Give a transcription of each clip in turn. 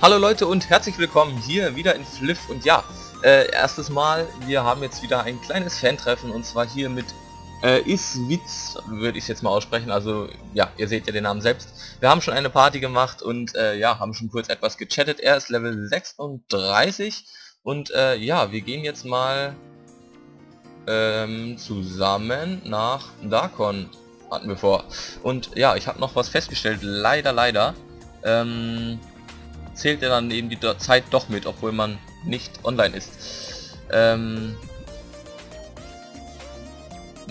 Hallo Leute und herzlich willkommen hier wieder in Fliff und ja, äh, erstes Mal, wir haben jetzt wieder ein kleines Fan-Treffen und zwar hier mit äh, Iswitz, würde ich jetzt mal aussprechen, also ja, ihr seht ja den Namen selbst. Wir haben schon eine Party gemacht und äh, ja, haben schon kurz etwas gechattet, er ist Level 36 und äh, ja, wir gehen jetzt mal ähm, zusammen nach Darkon, hatten wir vor. Und ja, ich habe noch was festgestellt, leider, leider, ähm, zählt er dann eben die Zeit doch mit, obwohl man nicht online ist. Ähm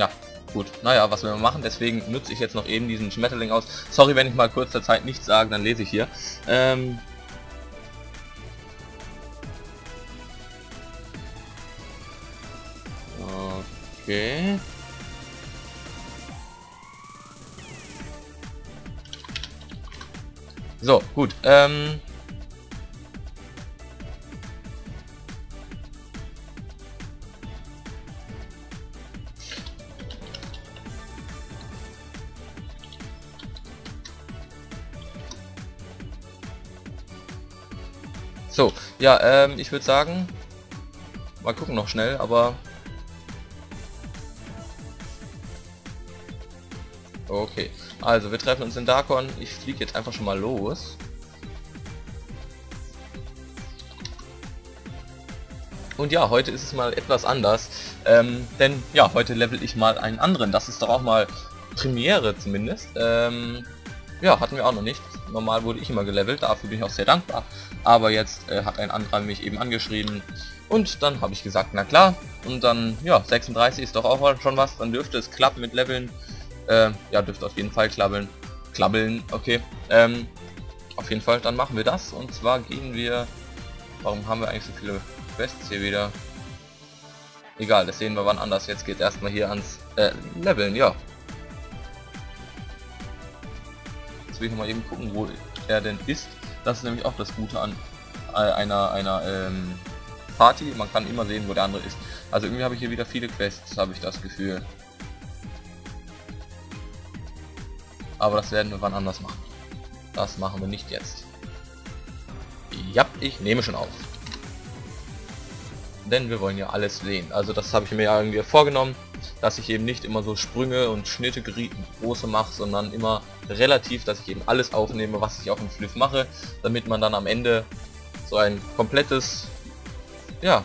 ja, gut. Naja, was wir machen, deswegen nutze ich jetzt noch eben diesen Schmetterling aus. Sorry, wenn ich mal kurzer Zeit nichts sage, dann lese ich hier. Ähm okay. So, gut. Ähm ja, ähm, ich würde sagen, mal gucken noch schnell, aber... Okay, also wir treffen uns in Darkon. Ich fliege jetzt einfach schon mal los. Und ja, heute ist es mal etwas anders, ähm, denn ja, heute level ich mal einen anderen. Das ist doch auch mal Premiere zumindest. Ähm, ja, hatten wir auch noch nicht. Normal wurde ich immer gelevelt, dafür bin ich auch sehr dankbar. Aber jetzt äh, hat ein anderer mich eben angeschrieben und dann habe ich gesagt, na klar. Und dann, ja, 36 ist doch auch schon was, dann dürfte es klappen mit Leveln. Äh, ja, dürfte auf jeden Fall klappeln. Klappeln, okay. Ähm, auf jeden Fall, dann machen wir das. Und zwar gehen wir... Warum haben wir eigentlich so viele Quests hier wieder? Egal, das sehen wir wann anders. Jetzt geht erstmal hier ans äh, Leveln, ja. will ich mal eben gucken, wo er denn ist. Das ist nämlich auch das Gute an äh, einer, einer ähm, Party. Man kann immer sehen, wo der andere ist. Also irgendwie habe ich hier wieder viele Quests, habe ich das Gefühl. Aber das werden wir wann anders machen. Das machen wir nicht jetzt. Ja, ich nehme schon auf. Denn wir wollen ja alles sehen. Also das habe ich mir ja irgendwie vorgenommen dass ich eben nicht immer so Sprünge und Schnitte große mache, sondern immer relativ, dass ich eben alles aufnehme, was ich auf dem Fliff mache, damit man dann am Ende so ein komplettes, ja,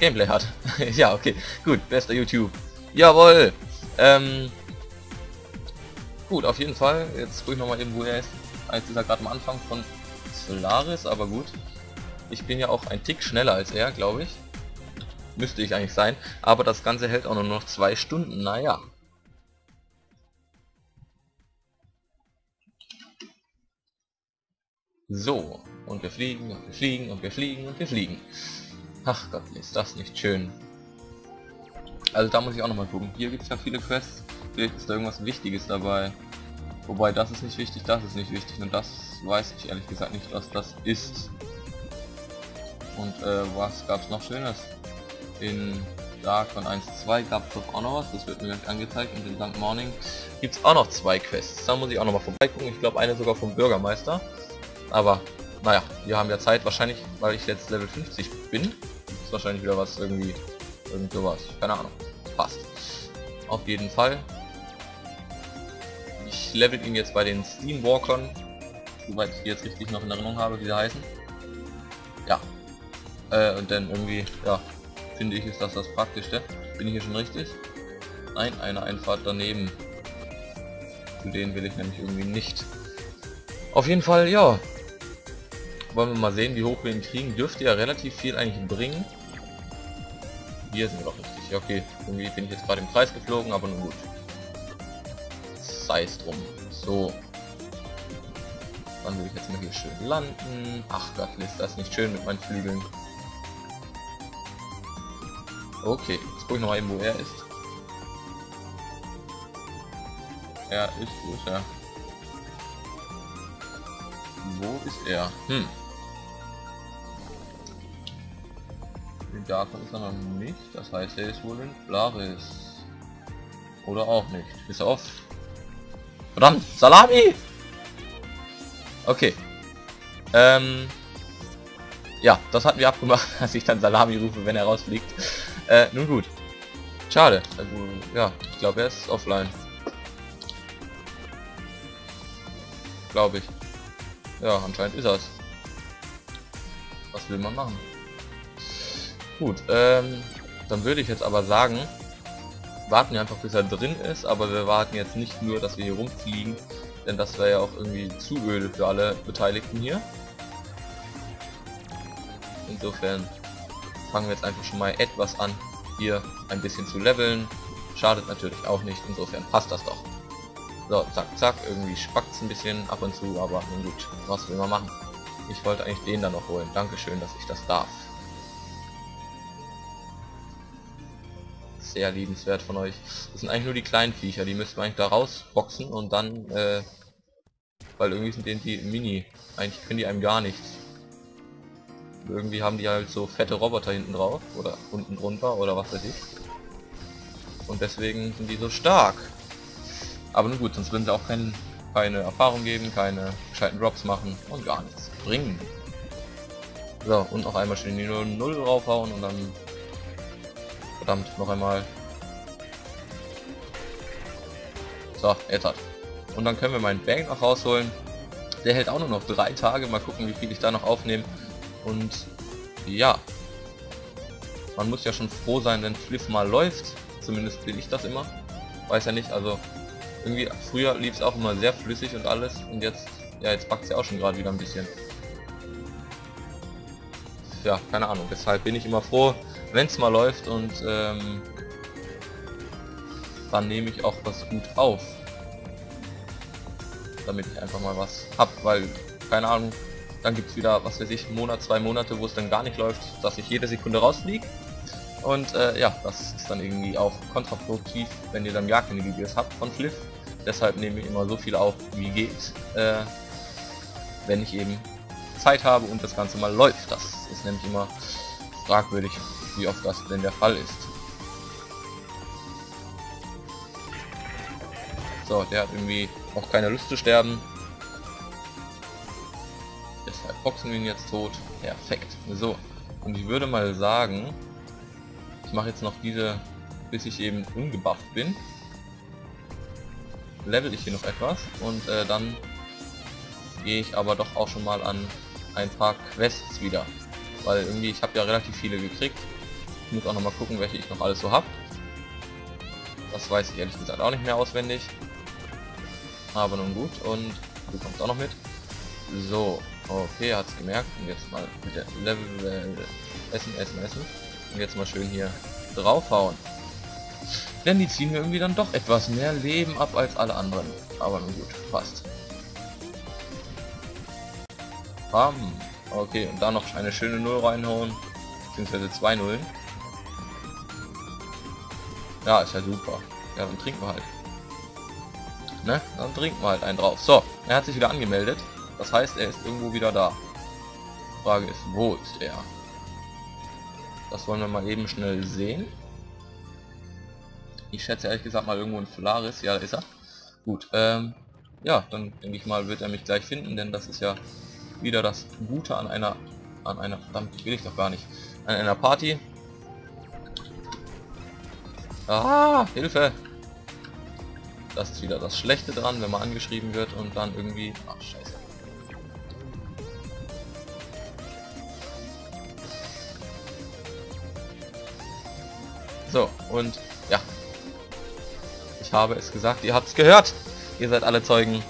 Gameplay hat. ja, okay, gut, bester YouTube. Jawohl. Ähm, gut, auf jeden Fall. Jetzt ich nochmal eben, wo er ist. Jetzt ist er gerade am Anfang von Solaris, aber gut. Ich bin ja auch ein Tick schneller als er, glaube ich. Müsste ich eigentlich sein. Aber das Ganze hält auch nur noch zwei Stunden. Naja. So. Und wir fliegen und wir fliegen und wir fliegen und wir fliegen. Ach Gott, ist das nicht schön. Also da muss ich auch noch mal gucken. Hier gibt es ja viele Quests. Vielleicht ist da irgendwas Wichtiges dabei. Wobei das ist nicht wichtig, das ist nicht wichtig und das weiß ich ehrlich gesagt nicht, was das ist. Und äh, was gab es noch Schönes? in Darkon 1.2 gab es auch noch was, das wird mir gleich angezeigt und in St. Morning gibt es auch noch zwei Quests. Da muss ich auch noch mal vorbeigucken, ich glaube eine sogar vom Bürgermeister. Aber naja, wir haben ja Zeit, wahrscheinlich, weil ich jetzt Level 50 bin. Ist wahrscheinlich wieder was irgendwie, irgend sowas, keine Ahnung. Passt. Auf jeden Fall. Ich level ihn jetzt bei den Steamwalkern, soweit ich die jetzt richtig noch in Erinnerung habe, wie sie heißen. Ja. Äh, und dann irgendwie, ja, finde ich, ist das das Praktischste. Bin ich hier schon richtig? Nein, eine Einfahrt daneben. Zu denen will ich nämlich irgendwie nicht. Auf jeden Fall, ja. Wollen wir mal sehen, wie hoch wir ihn kriegen. Dürfte ja relativ viel eigentlich bringen. Hier sind wir doch richtig. okay, irgendwie bin ich jetzt gerade im Kreis geflogen, aber nun gut. Sei es drum. So. Dann will ich jetzt mal hier schön landen. Ach Gott, ist das nicht schön mit meinen Flügeln. Okay, jetzt gucke ich noch eben, wo er ist. Er ist, wo ist er? wo ist er? Hm. In Darkon ist er noch nicht, das heißt er ist wohl in Blaris. Oder auch nicht. Bis auf. Verdammt! Salami! Okay. Ähm. Ja, das hatten wir abgemacht, dass ich dann Salami rufe, wenn er rausfliegt. Äh, nun gut. Schade. Also, ja, ich glaube er ist offline. Glaube ich. Ja, anscheinend ist das. Was will man machen? Gut, ähm, dann würde ich jetzt aber sagen, warten wir einfach bis er drin ist, aber wir warten jetzt nicht nur, dass wir hier rumfliegen, denn das wäre ja auch irgendwie zu öde für alle Beteiligten hier. Insofern fangen wir jetzt einfach schon mal etwas an, hier ein bisschen zu leveln. Schadet natürlich auch nicht, insofern passt das doch. So, zack, zack, irgendwie spackt es ein bisschen ab und zu, aber nun gut, was will man machen? Ich wollte eigentlich den da noch holen. Dankeschön, dass ich das darf. Sehr liebenswert von euch. Das sind eigentlich nur die kleinen Viecher, die müssen wir eigentlich da rausboxen und dann, äh, weil irgendwie sind die, Mini. Eigentlich können die einem gar nichts. Irgendwie haben die halt so fette Roboter hinten drauf oder unten drunter oder was weiß ich. Und deswegen sind die so stark. Aber nun gut, sonst würden sie auch kein, keine Erfahrung geben, keine gescheiten Drops machen und gar nichts bringen. So, und noch einmal schön die 0, 0 draufhauen und dann... Verdammt, noch einmal. So, jetzt hat. Und dann können wir meinen Bang noch rausholen. Der hält auch nur noch drei Tage. Mal gucken, wie viel ich da noch aufnehme. Und ja. Man muss ja schon froh sein, wenn Fliff mal läuft. Zumindest will ich das immer. Weiß ja nicht, also irgendwie früher lief es auch immer sehr flüssig und alles und jetzt ja jetzt packt es ja auch schon gerade wieder ein bisschen ja keine ahnung deshalb bin ich immer froh wenn es mal läuft und ähm, dann nehme ich auch was gut auf damit ich einfach mal was hab weil keine ahnung dann gibt es wieder was weiß ich einen Monat zwei Monate wo es dann gar nicht läuft dass ich jede Sekunde rausfliege und äh, ja, das ist dann irgendwie auch kontraproduktiv, wenn ihr dann gar keine Videos habt von Fliff. Deshalb nehme ich immer so viel auf, wie geht, äh, wenn ich eben Zeit habe und das Ganze mal läuft. Das ist nämlich immer fragwürdig, wie oft das denn der Fall ist. So, der hat irgendwie auch keine Lust zu sterben. Deshalb boxen wir ihn jetzt tot. Perfekt. So, und ich würde mal sagen, ich mache jetzt noch diese, bis ich eben ungebufft bin level ich hier noch etwas und äh, dann gehe ich aber doch auch schon mal an ein paar Quests wieder. Weil irgendwie, ich habe ja relativ viele gekriegt. Ich muss auch noch mal gucken, welche ich noch alles so habe. Das weiß ich ehrlich gesagt auch nicht mehr auswendig. Aber nun gut, und du kommst auch noch mit. So, okay, hat es gemerkt. Und jetzt mal mit der Level äh, essen, essen, essen. Und jetzt mal schön hier draufhauen. Denn die ziehen mir irgendwie dann doch etwas mehr Leben ab als alle anderen. Aber nun gut, passt. Bam. Okay, und dann noch eine schöne Null reinhauen. Beziehungsweise zwei Nullen. Ja, ist ja super. Ja, dann trinken wir halt. Ne? Dann trinken wir halt einen drauf. So, er hat sich wieder angemeldet. Das heißt, er ist irgendwo wieder da. Frage ist, wo ist er? Das wollen wir mal eben schnell sehen. Ich schätze ehrlich gesagt mal irgendwo in Solaris. Ja, ist er. Gut, ähm, ja, dann denke ich mal, wird er mich gleich finden, denn das ist ja wieder das Gute an einer, an einer, verdammt, will ich doch gar nicht, an einer Party. Ah, Hilfe! Das ist wieder das Schlechte dran, wenn man angeschrieben wird und dann irgendwie, ach scheiße. So, und ja, habe es gesagt, ihr habt es gehört. Ihr seid alle Zeugen.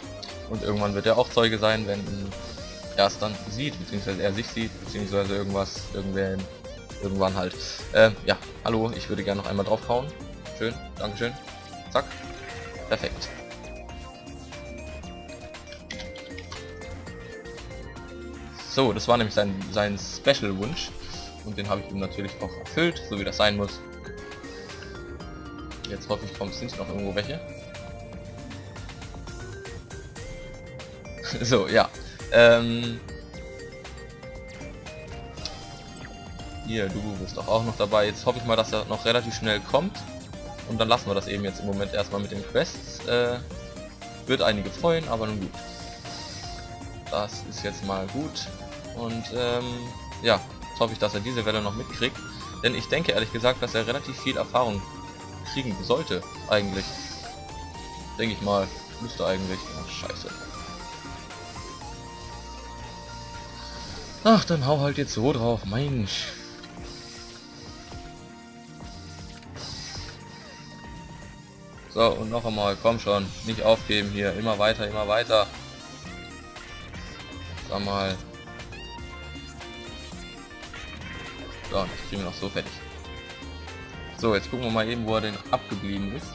Und irgendwann wird er auch Zeuge sein, wenn er es dann sieht, beziehungsweise er sich sieht, beziehungsweise irgendwas, irgendwer, irgendwann halt. Äh, ja, hallo, ich würde gerne noch einmal draufhauen. Schön, Dankeschön. Zack. Perfekt. So, das war nämlich sein, sein Special-Wunsch. Und den habe ich ihm natürlich auch erfüllt, so wie das sein muss. Jetzt hoffe ich, kommt sind noch irgendwo welche. so, ja. Ähm, hier, du bist doch auch noch dabei. Jetzt hoffe ich mal, dass er noch relativ schnell kommt. Und dann lassen wir das eben jetzt im Moment erstmal mit den Quests. Äh, wird einige freuen, aber nun gut. Das ist jetzt mal gut. Und ähm, ja, jetzt hoffe ich, dass er diese Welle noch mitkriegt. Denn ich denke ehrlich gesagt, dass er relativ viel Erfahrung kriegen sollte, eigentlich. Denke ich mal. Müsste eigentlich. Ach, scheiße. Ach, dann hau halt jetzt so drauf, Mensch. So, und noch einmal, komm schon, nicht aufgeben hier, immer weiter, immer weiter. Sag mal. So, das kriegen wir noch so fertig. So, jetzt gucken wir mal eben, wo er denn abgeblieben ist.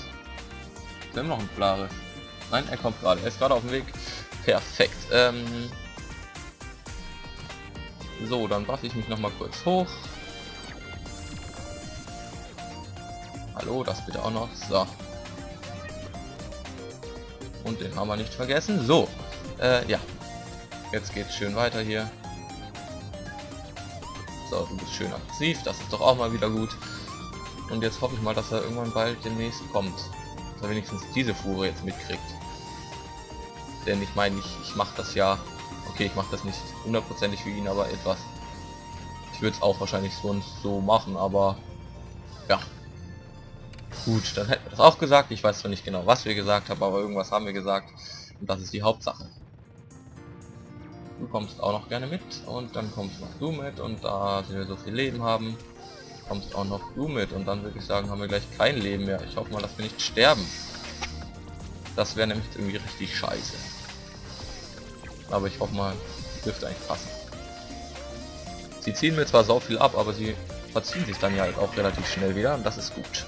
Wir haben noch ein Polaris. Nein, er kommt gerade. Er ist gerade auf dem Weg. Perfekt. Ähm so, dann warte ich mich noch mal kurz hoch. Hallo, das bitte auch noch. So, und den haben wir nicht vergessen. So, äh, ja. Jetzt geht's schön weiter hier. So, du bist schön aggressiv. Das ist doch auch mal wieder gut. Und jetzt hoffe ich mal, dass er irgendwann bald demnächst kommt. Dass er wenigstens diese Fuhre jetzt mitkriegt. Denn ich meine, ich, ich mache das ja... Okay, ich mache das nicht hundertprozentig für ihn, aber etwas. Ich würde es auch wahrscheinlich sonst so machen, aber... Ja, Gut, dann hätten wir das auch gesagt. Ich weiß zwar nicht genau, was wir gesagt haben, aber irgendwas haben wir gesagt. Und das ist die Hauptsache. Du kommst auch noch gerne mit und dann kommst noch du mit und da wir so viel Leben haben, kommst auch noch du mit und dann würde ich sagen, haben wir gleich kein Leben mehr. Ich hoffe mal, dass wir nicht sterben. Das wäre nämlich irgendwie richtig scheiße. Aber ich hoffe mal, dürfte eigentlich passen. Sie ziehen mir zwar so viel ab, aber sie verziehen sich dann ja auch relativ schnell wieder und das ist gut.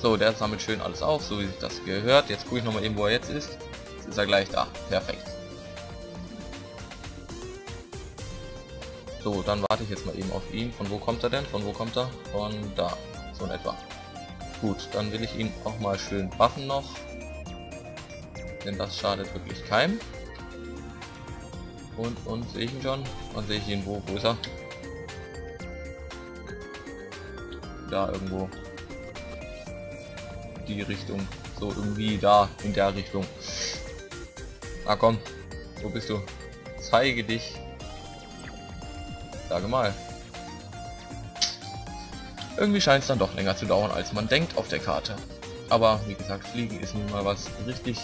So, der sammelt schön alles auf, so wie sich das gehört. Jetzt gucke ich nochmal eben, wo er jetzt ist. Jetzt ist er gleich da. Perfekt. So, dann warte ich jetzt mal eben auf ihn. Von wo kommt er denn? Von wo kommt er? Von da. So in etwa. Gut, dann will ich ihn auch mal schön buffen noch. Denn das schadet wirklich keinem. Und, und sehe ich ihn schon? Und sehe ich ihn wo? Wo ist er? Da irgendwo die Richtung. So irgendwie da, in der Richtung. Na komm, wo bist du? Zeige dich. Sage mal. Irgendwie scheint es dann doch länger zu dauern, als man denkt auf der Karte. Aber wie gesagt, Fliegen ist nun mal was richtig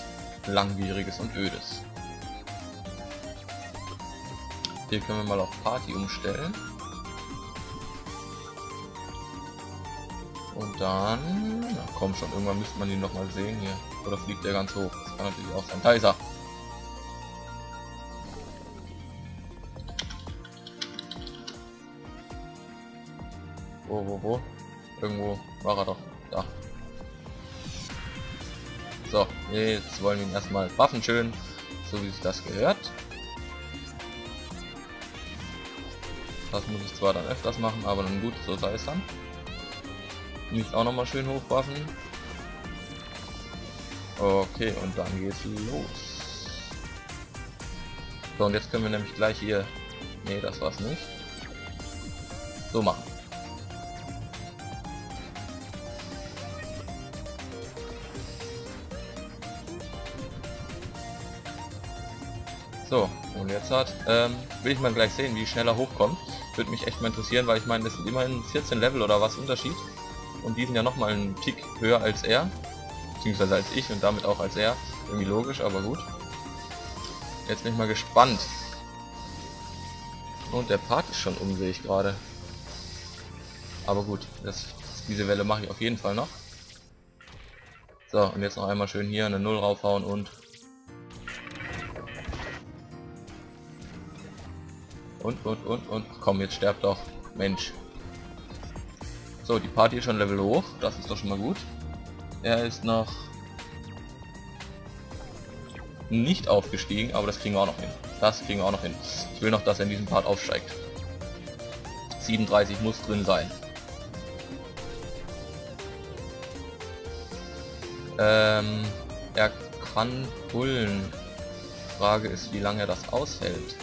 langwieriges und ödes. Hier können wir mal auf Party umstellen. Und dann... Na komm schon, irgendwann müsste man ihn noch mal sehen hier. Oder fliegt der ganz hoch? Das kann natürlich auch sein. Da ist er. Wo, wo, wo? Irgendwo war er doch. Da. So, jetzt wollen wir ihn erstmal waffen schön, so wie sich das gehört. Das muss ich zwar dann öfters machen, aber dann gut, so sei es dann. Mich auch noch mal schön hochwaffen. Okay, und dann geht's los. So, und jetzt können wir nämlich gleich hier... Nee, das war's nicht. So machen. So, und jetzt hat, ähm, will ich mal gleich sehen, wie schneller hochkommt. Würde mich echt mal interessieren, weil ich meine, das sind immerhin 14 Level oder was Unterschied und die sind ja nochmal einen Tick höher als er, beziehungsweise als ich und damit auch als er. Irgendwie logisch, aber gut. Jetzt bin ich mal gespannt. Und der Part ist schon um, sehe ich gerade. Aber gut, das, diese Welle mache ich auf jeden Fall noch. So, und jetzt noch einmal schön hier eine Null raufhauen und... Und, und, und, und. Komm, jetzt sterbt doch. Mensch. So, die Party ist schon Level hoch. Das ist doch schon mal gut. Er ist noch nicht aufgestiegen, aber das kriegen wir auch noch hin. Das kriegen wir auch noch hin. Ich will noch, dass er in diesem Part aufsteigt. 37 muss drin sein. Ähm, er kann pullen. Frage ist, wie lange er das aushält.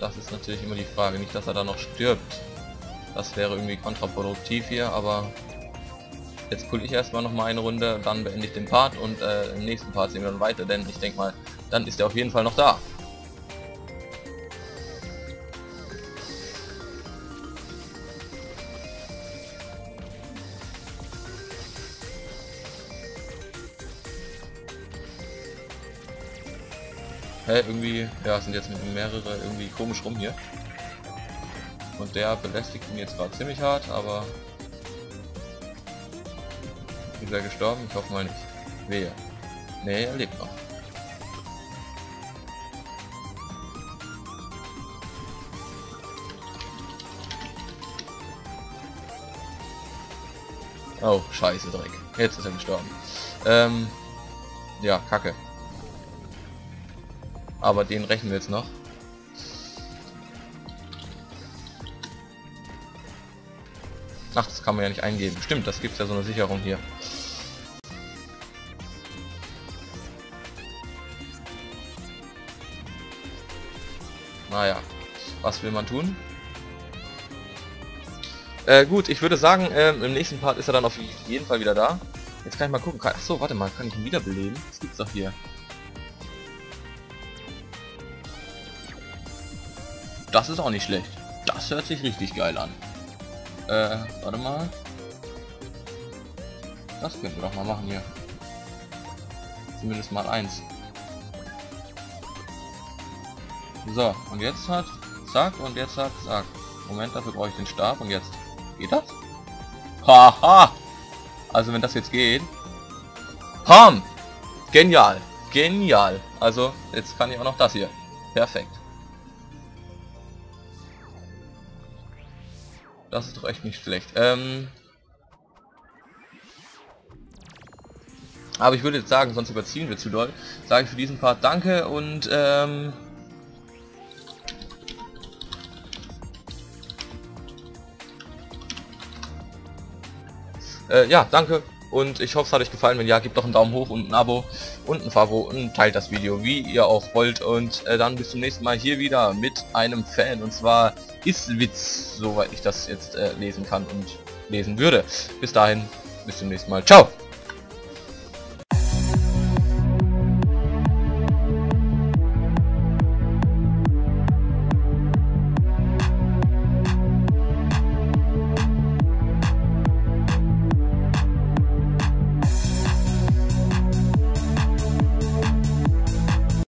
Das ist natürlich immer die Frage, nicht dass er da noch stirbt. Das wäre irgendwie kontraproduktiv hier, aber jetzt pull ich erstmal noch mal eine Runde, dann beende ich den Part und äh, im nächsten Part sehen wir dann weiter, denn ich denke mal, dann ist er auf jeden Fall noch da. Hä, irgendwie, ja, sind jetzt mehrere irgendwie komisch rum hier. Und der belästigt ihn jetzt gerade ziemlich hart, aber... Ist er gestorben? Ich hoffe mal nicht. Wehe. Nee, er lebt noch. Oh, scheiße Dreck. Jetzt ist er gestorben. Ähm, ja, kacke. Aber den rechnen wir jetzt noch. Ach, das kann man ja nicht eingeben. Stimmt, das gibt ja so eine Sicherung hier. Naja, was will man tun? Äh, gut, ich würde sagen, äh, im nächsten Part ist er dann auf jeden Fall wieder da. Jetzt kann ich mal gucken. Ach so, warte mal, kann ich ihn wiederbeleben? Das gibt's doch hier. Das ist auch nicht schlecht. Das hört sich richtig geil an. Äh, warte mal. Das könnten wir doch mal machen hier. Zumindest mal eins. So, und jetzt hat, zack, und jetzt hat, zack. Moment, dafür brauche ich den Stab und jetzt. Geht das? Haha! Also wenn das jetzt geht. Pam! Genial! Genial! Also, jetzt kann ich auch noch das hier. Perfekt. Das ist doch echt nicht schlecht. Ähm aber ich würde jetzt sagen, sonst überziehen wir zu doll. Sage ich für diesen Part Danke und ähm äh, ja, danke und ich hoffe es hat euch gefallen. Wenn ja, gebt doch einen Daumen hoch und ein Abo und ein Favo und teilt das Video, wie ihr auch wollt. Und äh, dann bis zum nächsten Mal hier wieder mit einem Fan und zwar Iswitz, soweit ich das jetzt äh, lesen kann und lesen würde. Bis dahin, bis zum nächsten Mal. Ciao!